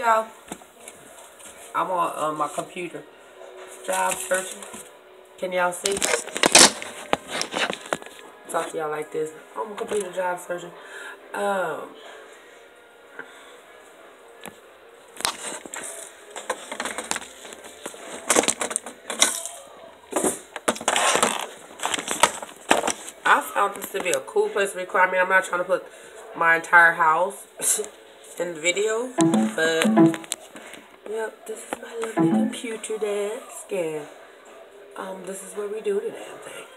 y'all. I'm on um, my computer. Job searching. Can y'all see? Talk to y'all like this. I'm a computer job searching. Um, I found this to be a cool place to record. I mean, I'm not trying to put my entire house in the video, but yep, this is my lovely computer desk, and um, this is what we do the damn thing.